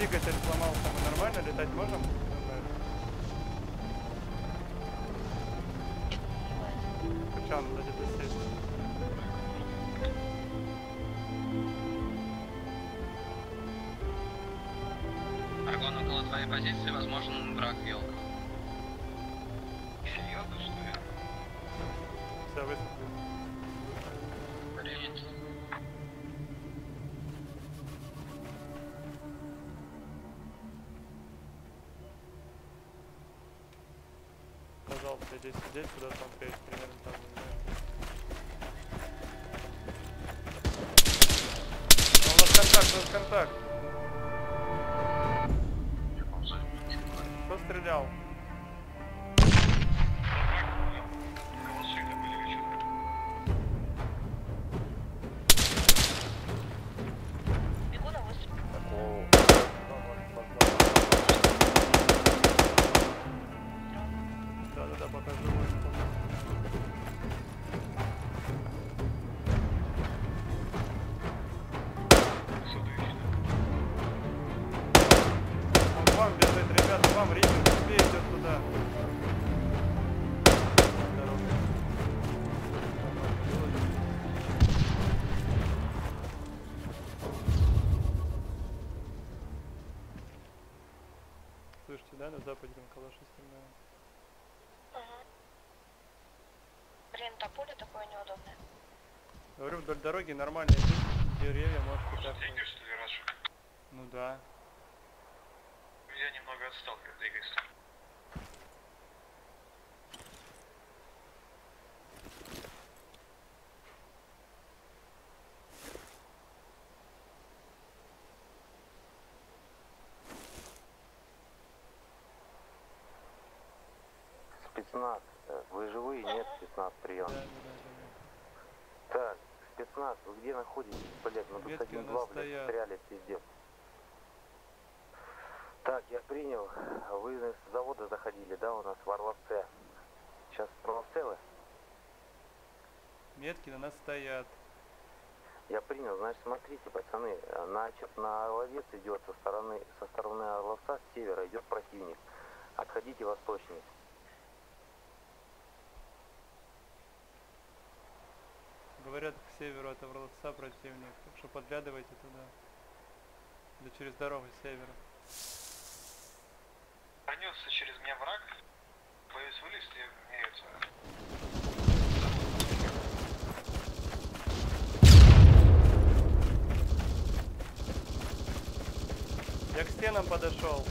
двигатель сломался, мы нормально летать можем? Качан, сзади досеть. Аргон около твоей позиции, возможен враг елка. Пожалуйста, иди сидеть, куда смотреть, примерно там, не знаю. А, у нас контакт, у нас контакт. сюда пойдем, калаши снимаем. Угу. Блин, то поле такое неудобное. Говорю, вдоль дороги нормально деревья, может куда Двигаешь, что ли, Раджик? Ну да. Я немного отстал, когда двигаюсь. 15. Вы живые? Нет, спецназ, прием. Так, спецназ, вы где находитесь? Блять, Мы тут один два, блядь, стряли, пиздец. Так, я принял. Вы с завода заходили, да, у нас в Орловце? Сейчас в Орловце? Метки на нас стоят. Я принял, значит, смотрите, пацаны, на, на Орловец идет со стороны, со стороны Орловца, с севера идет противник. Отходите восточнее. Говорят, к северу от Орловца противник, так что подглядывайте туда. Да через дорогу с севера. Пронесся через меня враг. Боюсь вылезти, мне это... Я к стенам подошел.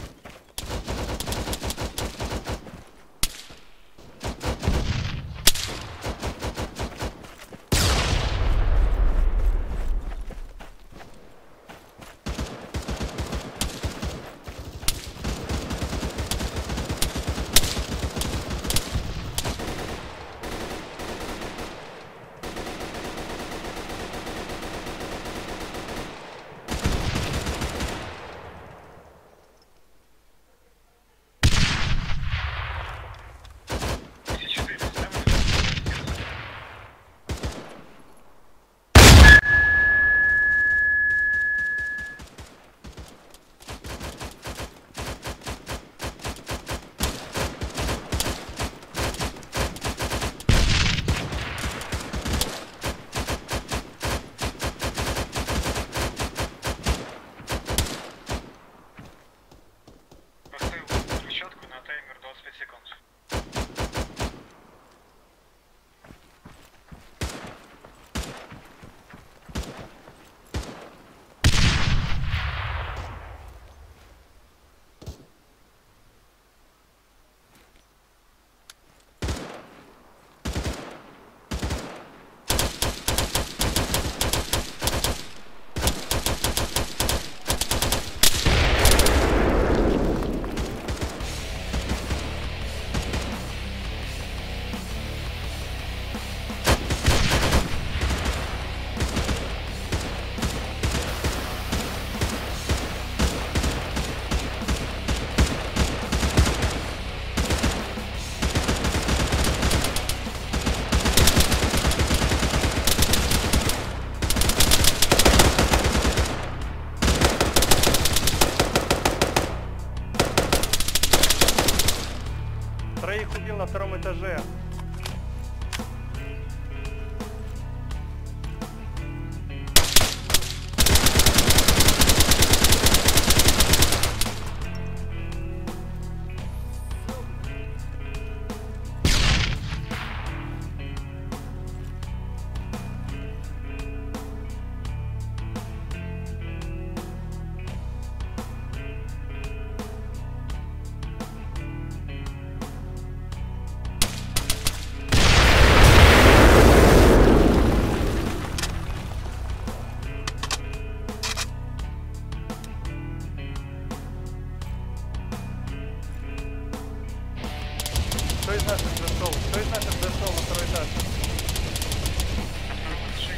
из наших зашел? Кто из наших зашел на второй этаж?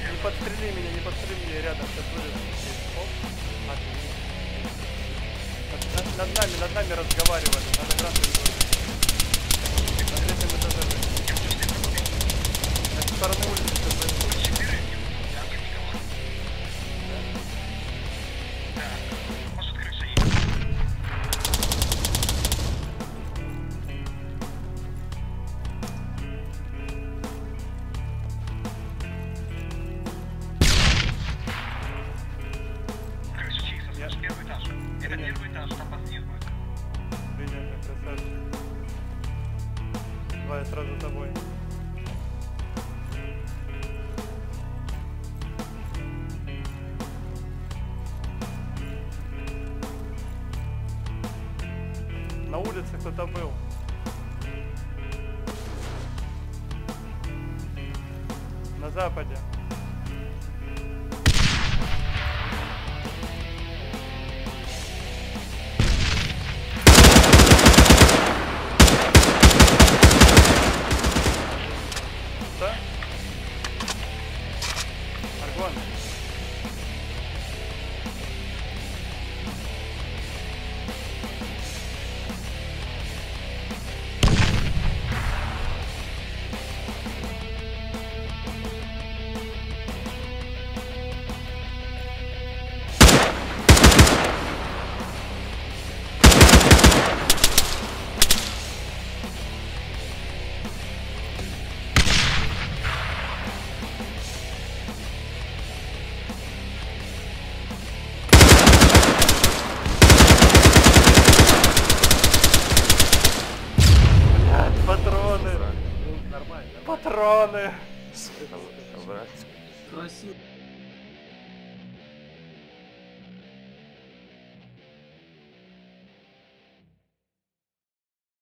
Не подстрели меня, не подстрели меня, рядом, сейчас вылезу. Оп, отлично. Над, над нами, над нами разговаривали, надо красный На третьем этаже. С стороны улицы, тобой. На улице кто-то был. На западе. Враг. Красиво.